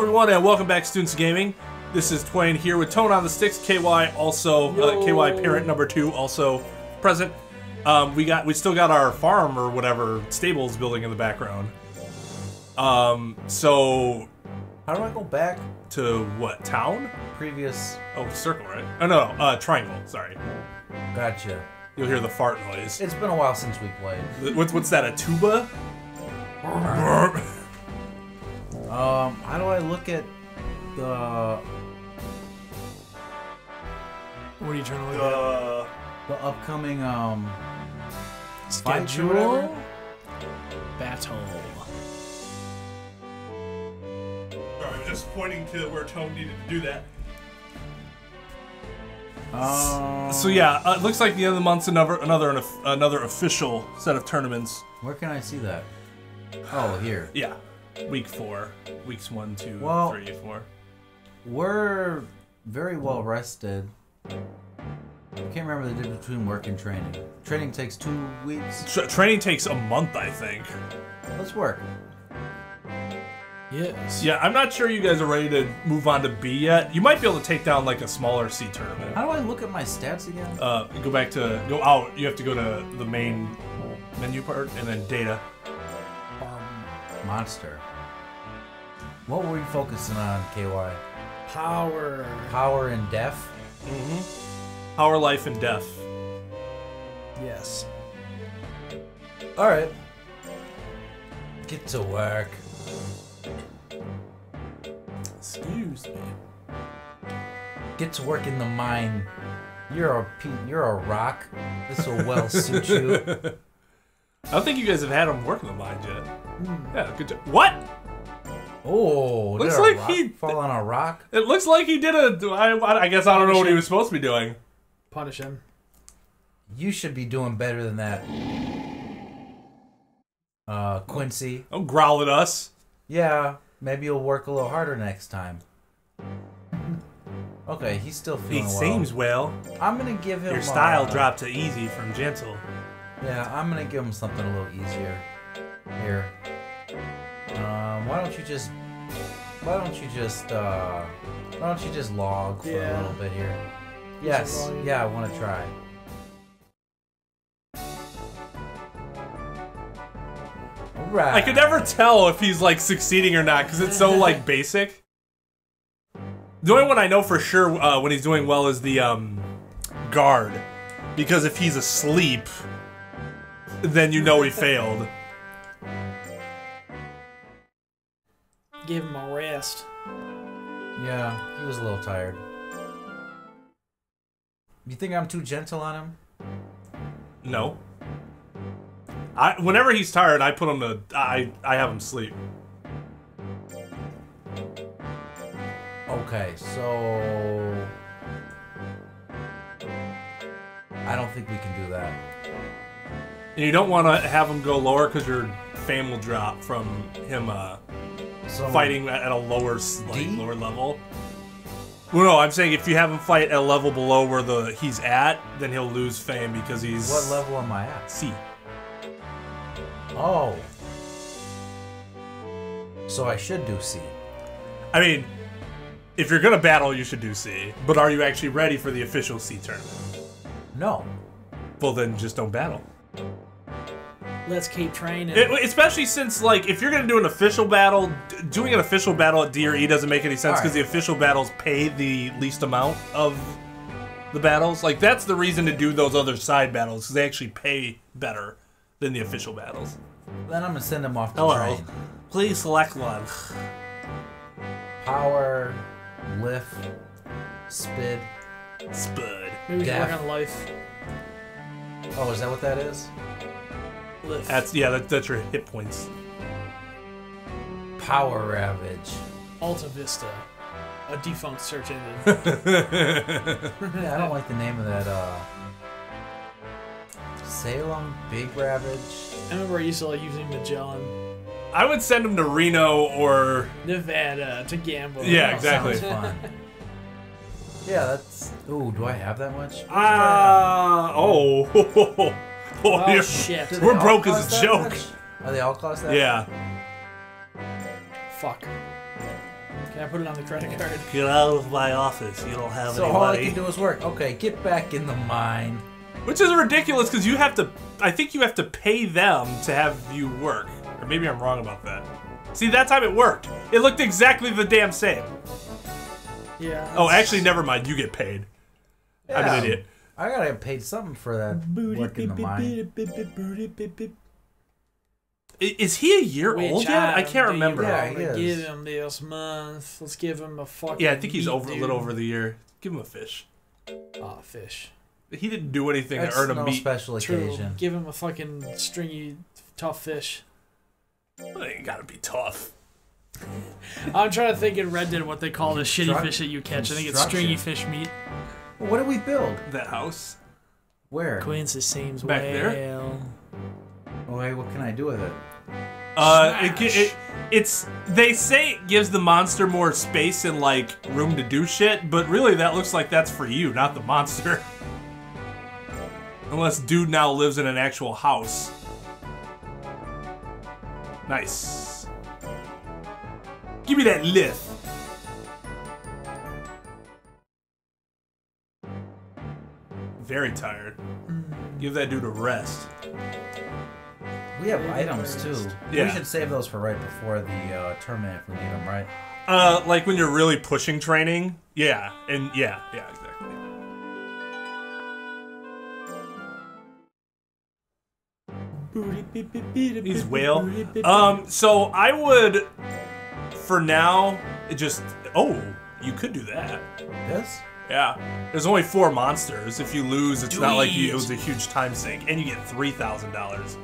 everyone, and welcome back Students of Gaming. This is Twain here with Tone on the Sticks, KY also, uh, KY parent number two also present. Um, we got, we still got our farm or whatever stables building in the background. Um, so How do I go back? to what town? Previous. Oh, circle, right? Oh no, uh, triangle. Sorry, Gotcha. you'll hear the fart noise. It's been a while since we played. What's what's that? A tuba? Um, how do I look at the What are you trying to look at the upcoming um at? fights or whatever? Schedule battle. I'm just pointing to where Tone needed to do that. Um, So yeah, uh, it looks like the end of the month's another another another official set of tournaments. Where can I see that? Oh, here. Yeah, week four, weeks one, two, Well- three, four. We're very well rested. I can't remember the difference between work and training. Training takes two weeks. Tra- training takes a month, I think. Let's work. Yes. Yeah, I'm not sure you guys are ready to move on to B yet. You might be able to take down like a smaller C tournament. How do I look at my stats again? Uh, go back to go out. You have to go to the main menu part and then data. Monster. What were we focusing on, KY? Power. Power and death? Mm-hmm. Power, life, and death. Yes. Alright. Get to work. Excuse me. Get to work in the mine. You're a you're a rock. This will well suit you. I don't think you guys have had him work in the mine yet. Yeah, good job. What? Oh, Looks did a like rock he- fall on a rock. It looks like he did a. I, I guess I don't know what he was supposed to be doing. Punish him. You should be doing better than that. Uh, Quincy. Don't growl at us. Yeah, maybe you'll work a little harder next time. Okay, he's still He feeling well. seems well. I'm gonna give him Your style uh, dropped to easy from gentle. Yeah, I'm gonna give him something a little easier. Here. Um, why don't you just why don't you just uh why don't you just log for Yeah. a little bit here? Just Yes, yeah, I wanna try. Alright. I could never tell if he's like succeeding or not because it's so like basic. The only one I know for sure uh, when he's doing well is the um, guard, because if he's asleep, then you know he failed. Give him a rest. Yeah, he was a little tired. You think I'm too gentle on him? No. I whenever he's tired, I put him to I I have him sleep. Okay, so I don't think we can do that. And you don't want to have him go lower because your fame will drop from him uh, So fighting at a lower like, lower level. Well, no, I'm saying if you have him fight at a level below where the he's at, then he'll lose fame because he's What level am I at? C. Oh. So I should do C. I mean, if you're gonna battle, you should do C. But are you actually ready for the official C tournament? No. Well, then just don't battle. Let's keep training. It, especially since, like, if you're gonna do an official battle, doing an official battle at D or E doesn't make any sense because Alright. the official battles pay the least amount of the battles. Like, that's the reason to do those other side battles because they actually pay better than the official battles. Then I'm gonna send him off to oh, Hello. train. Please select one. Power, lift, spid. Spud. Maybe we should work Death. on life. Oh, is that what that is? Lift. That's yeah. That, that's your hit points. Power ravage. Alta Vista. A defunct search engine. Yeah, I don't like the name of that. uh... Salem Big Ravage. I remember I used to like using Magellan, I would send him to Reno or Nevada to gamble. Yeah, Oh, exactly. Sounds fun. yeah, that's. Ooh, do I have that much? ah oh. oh, Oh shit. We're broke as a joke. much? Are they all cost that? Yeah. Fuck. Can I put it on the credit card? Get out of my office. You don't have So any all I can do is work. Okay, get back in the mine. Which is ridiculous because you have to. I think you have to pay them to have you work. Or maybe I'm wrong about that. See, that time it worked. It looked exactly the damn same. Yeah. Oh, actually, never mind. You get paid. I'm an idiot. I gotta get paid something for that work in the mine. I- Is he a year Which old yet? I item can't do you remember. Yeah, wanna he is. Give him this month. Let's give him a fucking. Yeah, I think he's meat, over a dude. little over the year. Give him a fish. Ah, fish. He didn't do anything That's to earn a no meat. special True. occasion. Give him a fucking stringy, tough fish. Well, You gotta be tough. I'm trying to think in Red Dead what they call the shitty fish that you catch. I think it's stringy fish meat. What did we build? That house. Where? Quincy seems Back there? well. Okay, what can I do with it? Uh, it, it, it's they say it gives the monster more space and like room to do shit, but really that looks like that's for you, not the monster. Unless dude now lives in an actual house. Nice. Give me that lift. Very tired. Give that dude a rest. We have items too. Yeah. We should save those for right before the uh, tournament if we need them, right? Uh, like when you're really pushing training. Yeah, and yeah, yeah, exactly. He's whale. Um, so I would, for now, it just. Oh, you could do that. This? Yeah. There's only four monsters. If you lose, it's not like you, it was a huge time sink, and you get three thousand dollars.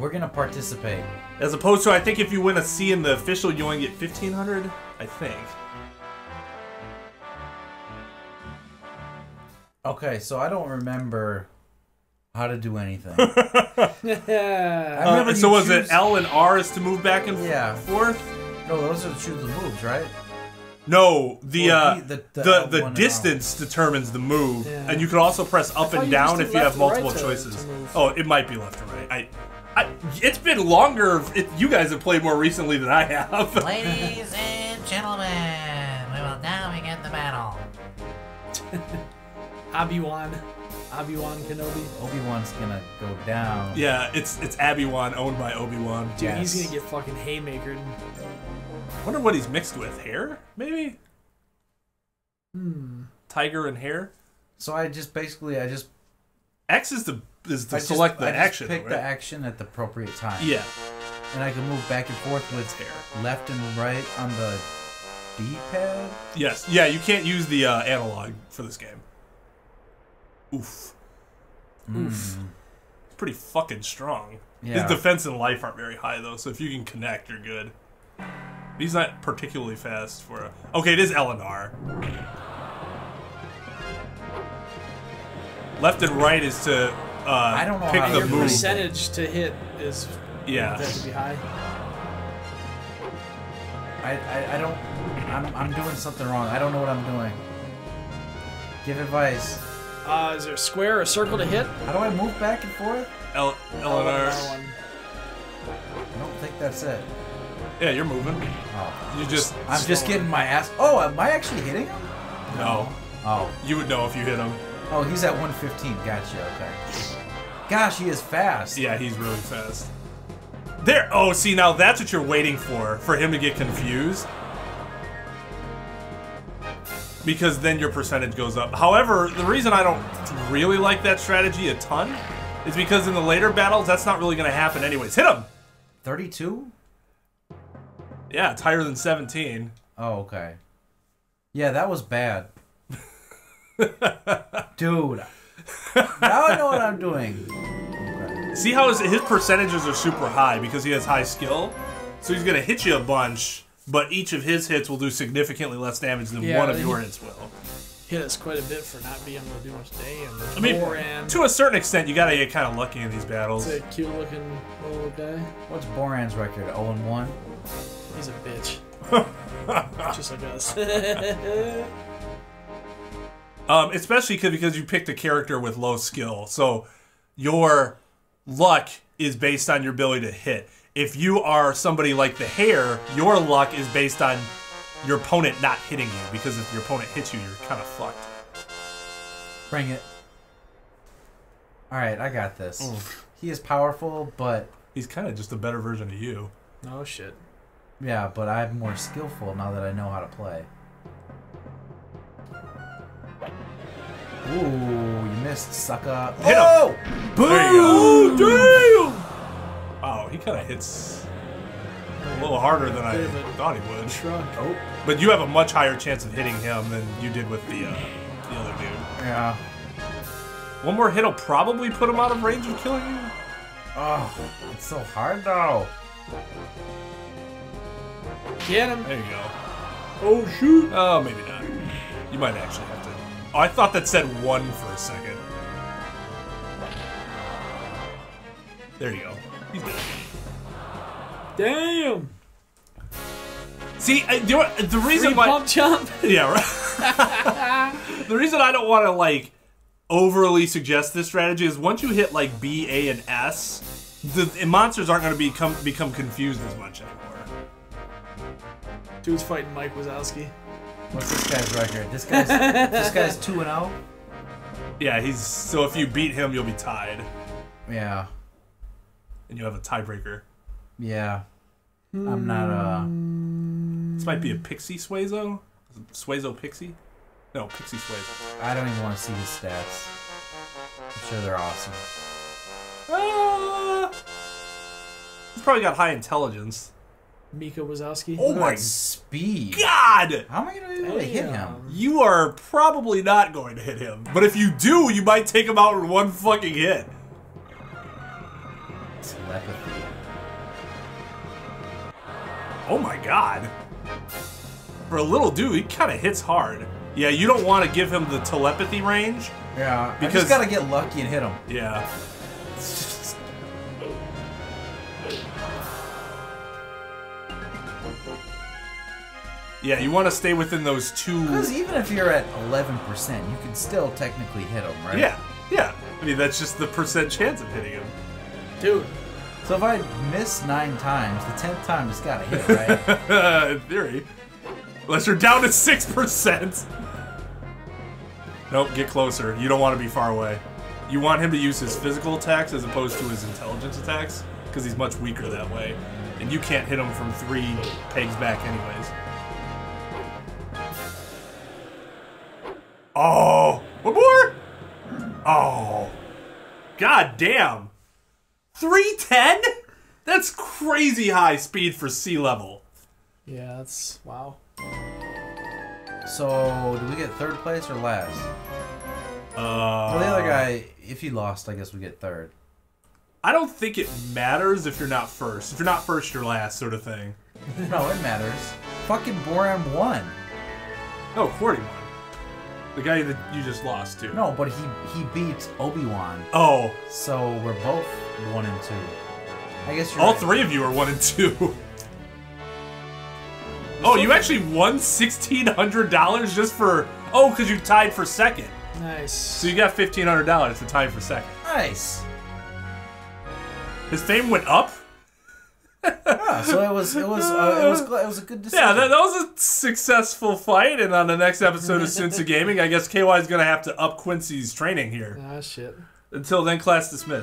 We're gonna participate. As opposed to, I think if you win a C in the official, you only get fifteen hundred. I think. Okay, so I don't remember how to do anything. Yeah. I remember Uh, so you was choose- it L and R is to move back and Yeah. forth? No, those are the choose the moves, right? No, the Well, uh, the- the the- the, the L1 and distance determines the move, Yeah. and you can also press up and down if you have multiple right to- choices. to. Oh, it might be left or right. I, I, it's been longer. It, you guys have played more recently than I have. Ladies and gentlemen, we will now begin the battle. Obi-Wan. Obi-Wan Kenobi. Obi Wan's gonna go down. yeah, it's it's Abby Wan, owned by Obi Wan. Dude, he's gonna get fucking haymakered. Wonder what he's mixed with. Hare, maybe. Hmm. Tiger and hare. So I just basically I just X is the is to I just- select the I just action. Pick right? the action at the appropriate time. Yeah, And I can move back and forth with hair. left and right on the D-pad. Yes. Yeah, you can't use the uh, analog for this game. Oof. Oof. It's pretty fucking strong. Yeah. His defense and life aren't very high though, so if you can connect, you're good. He's not particularly fast for a. Okay, it is Eleanor. Left and right is to uh, I don't know pick how the Your move. percentage to hit is Yeah. that to be high. I, I, I don't. I'm, I'm doing something wrong. I don't know what I'm doing. Give advice. Uh, is there a square or a circle to hit? How do I move back and forth? El- Oh, Eleanor. I don't think that's it. Yeah, you're moving. Oh. You just. I'm just getting my ass. Oh, am I actually hitting him? No. Oh. You would know if you hit him. Oh, he's at 115. Gotcha. Okay. Gosh, he is fast. Yeah, he's really fast. There. Oh, see, now that's what you're waiting for, for him to get confused. Because then your percentage goes up. However, the reason I don't really like that strategy a ton is because in the later battles, that's not really going to happen anyways. Hit him! 32? Yeah, it's higher than 17. Oh, okay. Yeah, that was bad. Dude. Now I know what I'm doing. Okay. See how his, his percentages are super high because he has high skill? So he's going to hit you a bunch, but each of his hits will do significantly less damage than Yeah, one of your hits will. Hit us quite a bit for not being able to do much damage. I mean, Boran. to a certain extent, you gotta get kind of lucky in these battles. It's a cute looking little guy. What's Boran's record? 0 and 1? He's a bitch. Just like us. Um, especially 'cause- because you picked a character with low skill, so your luck is based on your ability to hit. If you are somebody like the hare, your luck is based on your opponent not hitting you because if your opponent hits you, you're kind of fucked. Bring it. All right, I got this. Mm. He is powerful, but He's kind of just a better version of you. Oh shit. Yeah, but I'm more skillful now that I know how to play. Ooh, you missed, sucker. Hit him. oh! Boom! There you go. Damn! Wow, he kind of hits a little harder than I Bit of a thought he would. Shrug. Oh, But you have a much higher chance of hitting him than you did with the uh, the other dude. yeah. One more hit will probably put him out of range of killing you. Oh, it's so hard though. Get him. There you go. Oh shoot. Oh, maybe not. You might actually have to. Oh, I thought that said one for a second. There you go. He's dead. Damn. See, I, you know the reason Free why. pump jump. Yeah, right. the reason I don't want to like overly suggest this strategy is once you hit like B, A, and S, the, the monsters aren't going to become become confused as much anymore. Dude's fighting Mike Wazowski. What's this guy's record? This guy's this guy's two and zero. Yeah, he's so if you beat him, you'll be tied, Yeah, and you have a tiebreaker. yeah. I'm not uh. This might be a Pixie Swazo, Swazo Pixie. No, Pixie Swazo. I don't even want to see his stats. I'm sure they're awesome. Ah, he's probably got high intelligence. Mika Wazowski. Oh my speed! God! How am I gonna be able to hit him? You are probably not going to hit him. But if you do, you might take him out in one fucking hit. Telepathy. Oh my god. For a little dude, he kind of hits hard. Yeah, you don't want to give him the telepathy range. Yeah, I Because- just gotta get lucky and hit him. Yeah. Yeah, you want to stay within those two. Because even if you're at 11%, you can still technically hit him, right? Yeah, yeah. I mean, that's just the percent chance of hitting him. Dude. So if I miss nine times, the tenth time it's gotta hit, right? In theory. Unless you're down to 6%. Nope, get closer. You don't want to be far away. You want him to use his physical attacks as opposed to his intelligence attacks, because he's much weaker that way. And you can't hit them from three pegs back anyways. Oh! One more? Oh. God damn. 310? That's crazy high speed for C level. Yeah, that's wow. so do we get third place or last? Uh, Well, the other guy, if he lost, I guess we get third. I don't think it matters if you're not first. If you're not first, you're last, sort of thing. No, it matters. Fucking Boram won. Oh, no, Cordy won. The guy that you just lost to. No, but he he beat Obi Wan, Oh, so we're both one and two. I guess you're all right. three of you are one and two. Oh, you actually won sixteen hundred dollars just for oh, because you tied for second. Nice. So you got fifteen hundred dollars for tying for second. Nice. His fame went up. Yeah, so it was it was uh, it was it was a good decision. Yeah, that, that was a successful fight. And on the next episode of Cincy Gaming, I guess KY is gonna have to up Quincy's training here. Ah shit. Until then, class dismissed.